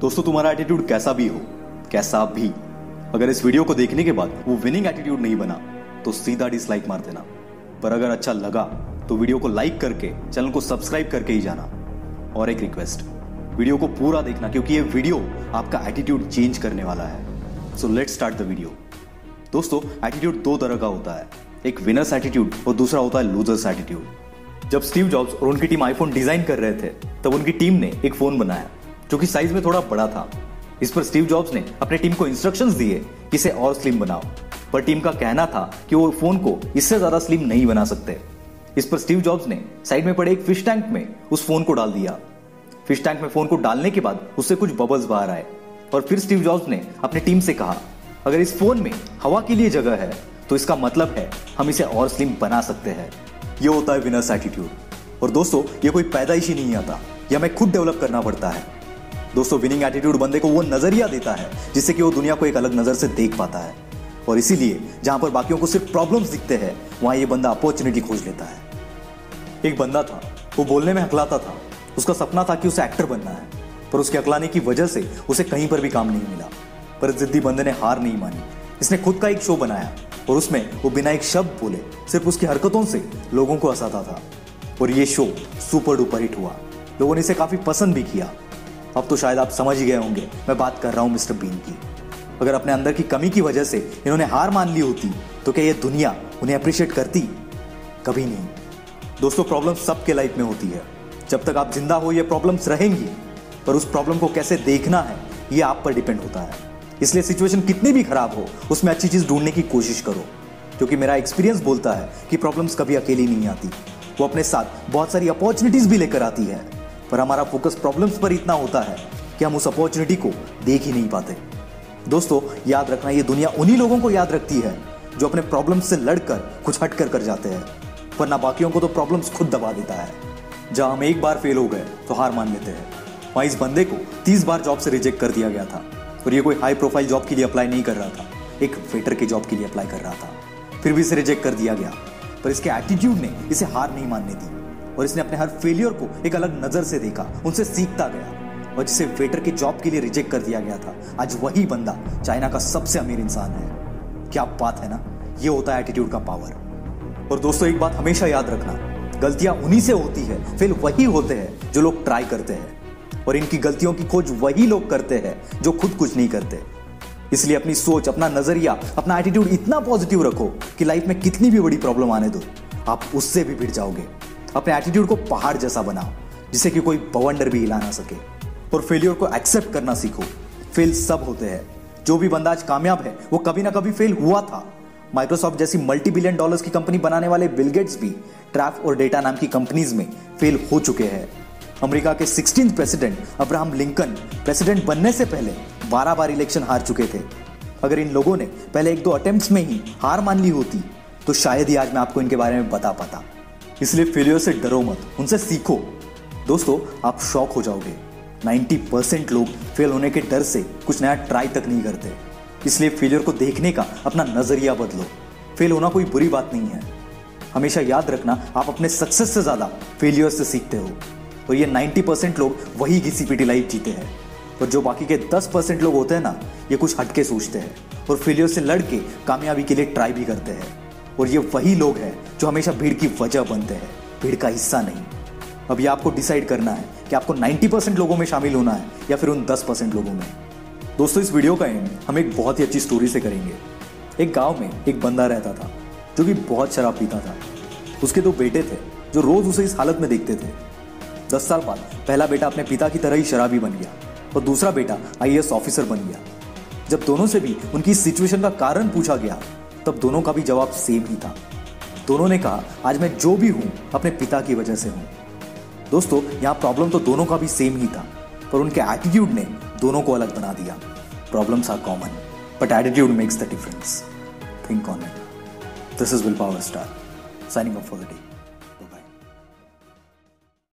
दोस्तों, तुम्हारा एटीट्यूड कैसा भी हो, कैसा भी, अगर इस वीडियो को देखने के बाद वो विनिंग एटीट्यूड नहीं बना तो सीधा डिसलाइक मार देना। पर अगर अच्छा लगा तो वीडियो को लाइक करके चैनल को सब्सक्राइब करके ही जाना। और एक रिक्वेस्ट वीडियो को पूरा देखना, क्योंकि ये वीडियो आपका एटीट्यूड चेंज करने वाला है। So let start the video दोस्तों एटीट्यूड दो तरह का होता है। एक विनर्स एटीट्यूड और दूसरा होता है लूजर्स एटीट्यूड जब स्टीव जॉब्स और उनकी टीम आईफोन डिज़ाइन कर रहे थे, तब उनकी टीम ने एक फ़ोन बनाया। जो कि साइज़ में थोड़ा बड़ा था। इस पर स्टीव जॉब्स ने अपने टीम को इंस्ट्रक्शंस दिए कि इसे और स्लिम बनाओ। पर टीम का कहना था कि वो फ़ोन को इससे ज़्यादा स्लिम नहीं बना सकते। इस पर स्टीव जॉब्स ने साइड में पड़े एक फ़िश टैंक में उस फ़ोन को डाल दिया। फ़िश टैंक में फ़ोन को डालने के बाद उससे कुछ बबल्स बाहर आए। और फिर स्टीव जॉब्स ने अपनी टीम से कहा, अगर इस फ़ोन में हवा के लिए जगह है तो इसका मतलब है हम इसे और स्लिम बना सकते हैं। ये होता है विनर्स एटीट्यूड और दोस्तों, ये कोई पैदाइशी नहीं आता। यह हमें खुद डेवलप करना पड़ता है। दोस्तों विनिंग एटीट्यूड बंदे को वो नज़रिया देता है, जिससे कि वो दुनिया को एक अलग नज़र से देख पाता है। और इसीलिए, जहाँ पर बाकियों को सिर्फ़ प्रॉब्लम्स दिखते हैं, वहाँ ये बंदा अपॉर्चुनिटी खोज लेता है। एक बंदा था, वो बोलने में हकलाता था। उसका सपना था कि उसे एक्टर बनना है, पर उसके अकलाने की वजह से उसे कहीं पर भी काम नहीं मिला। पर जिद्दी बंदे ने हार नहीं मानी। इसने खुद का एक शो बनाया, और उसमें वो बिना एक शब्द बोले, सिर्फ़ उसकी हरकतों से लोगों को हंसाता था। और ये शो सुपर डुपर हिट हुआ। लोगों ने इसे काफ़ी पसंद भी किया। अब तो शायद आप समझ ही गए होंगे, मैं बात कर रहा हूँ मिस्टर बीन की। अगर अपने अंदर की कमी की वजह से इन्होंने हार मान ली होती तो क्या ये दुनिया उन्हें अप्रिशिएट करती? कभी नहीं। दोस्तों प्रॉब्लम सबके लाइफ में होती है। जब तक आप ज़िंदा हो, ये प्रॉब्लम्स रहेंगी। पर उस प्रॉब्लम को कैसे देखना है, ये आप पर डिपेंड होता है। इसलिए सिचुएशन कितनी भी खराब हो, उसमें अच्छी चीज़ ढूँढने की कोशिश करो। क्योंकि मेरा एक्सपीरियंस बोलता है कि प्रॉब्लम्स कभी अकेली नहीं आती। वो अपने साथ बहुत सारी अपॉर्चुनिटीज़ भी लेकर आती है। पर हमारा फोकस प्रॉब्लम्स पर इतना होता है कि हम उस अपॉर्चुनिटी को देख ही नहीं पाते। दोस्तों, याद रखना, ये दुनिया उन्हीं लोगों को याद रखती है जो अपने प्रॉब्लम्स से लड़कर कुछ हट कर कर जाते हैं। वरना बाकियों को तो प्रॉब्लम्स खुद दबा देता है। जहाँ हम एक बार फेल हो गए तो हार मान लेते हैं। वहाँ इस बंदे को तीस बार जॉब से रिजेक्ट कर दिया गया था और ये कोई हाई प्रोफ़ाइल जॉब के लिए अप्लाई नहीं कर रहा था, एक वेटर के जॉब के लिए अप्लाई कर रहा था। फिर भी इसे रिजेक्ट कर दिया गया। पर इसके एटीट्यूड ने इसे हार नहीं मानने दी। और इसने अपने हर फेलियर को एक अलग नज़र से देखा। उनसे सीखता गया और जिसे वेटर के जॉब के लिए रिजेक्ट कर दिया गया था। आज वही बंदा चाइना का सबसे अमीर इंसान है। क्या बात है ना? ये होता है एटीट्यूड का पावर और दोस्तों, एक बात हमेशा याद रखना। गलतियाँ उन्हीं से होती है फिर वही होते हैं जो लोग ट्राई करते हैं। और इनकी गलतियों की खोज वही लोग करते हैं जो खुद कुछ नहीं करते। इसलिए अपनी सोच, अपना नज़रिया, अपना एटीट्यूड इतना पॉजिटिव रखो कि लाइफ में कितनी भी बड़ी प्रॉब्लम आने दो, आप उससे भी भिड़ जाओगे। अपने एटीट्यूड को पहाड़ जैसा बनाओ जिसे कि कोई बवंडर भी हिला ना सके। और फेलियर को एक्सेप्ट करना सीखो। फेल सब होते हैं। जो भी बंदा आज कामयाब है, वो कभी ना कभी फेल हुआ था। माइक्रोसॉफ्ट जैसी मल्टी बिलियन डॉलर्स की कंपनी बनाने वाले बिलगेट्स भी ट्रैफ और डेटा नाम की कंपनीज़ में फेल हो चुके हैं। अमेरिका के sixteen president Abraham Lincoln president बनने से पहले बारह बार इलेक्शन हार चुके थे। अगर इन लोगों ने पहले एक दो अटेम्प्ट में ही हार मान ली होती तो शायद ही आज मैं आपको इनके बारे में बता पाता। इसलिए फेलियर से डरो मत, उनसे सीखो। दोस्तों, आप शॉक हो जाओगे। 90 परसेंट लोग फेल होने के डर से कुछ नया ट्राई तक नहीं करते। इसलिए फेलियर को देखने का अपना नज़रिया बदलो। फेल होना कोई बुरी बात नहीं है। हमेशा याद रखना, आप अपने सक्सेस से ज़्यादा फेलियर से सीखते हो। और ये 90 परसेंट लोग वही घिसी पिटी लाइफ जीते हैं। और जो बाकी के 10 परसेंट लोग होते हैं ना, ये कुछ हटके सोचते हैं। और फेलियर से लड़ के कामयाबी के लिए ट्राई भी करते हैं। और ये वही लोग हैं जो हमेशा भीड़ की वजह बनते हैं। भीड़ का हिस्सा नहीं। अब ये आपको डिसाइड करना है कि आपको 90 परसेंट लोगों में शामिल होना है या फिर उन 10 परसेंट लोगों में। दोस्तों, इस वीडियो का एंड हम एक बहुत ही अच्छी स्टोरी से करेंगे। एक गाँव में एक बंदा रहता था, जो कि बहुत शराब पीता था। उसके दो बेटे थे, जो रोज उसे इस हालत में देखते थे। दस साल बाद पहला बेटा अपने पिता की तरह ही शराबी बन गया और दूसरा बेटा आईएएस ऑफिसर बन गया। जब दोनों से भी उनकी सिचुएशन का कारण पूछा गया तब दोनों का भी जवाब सेम ही था। दोनों ने कहा, आज मैं जो भी हूँ, अपने पिता की वजह से हूँ। दोस्तों, यहाँ प्रॉब्लम तो दोनों का भी सेम ही था, पर उनके एटीट्यूड ने दोनों को अलग बना दिया। Problems are common but attitude makes the difference think on it this is will power star signing off for the day